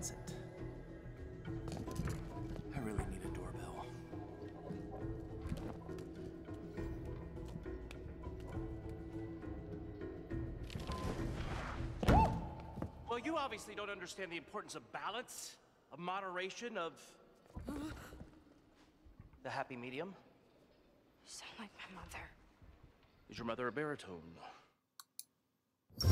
That's it. I really need a doorbell. Well, you obviously don't understand the importance of balance, of moderation, of the happy medium. You sound like my mother. Is your mother a baritone?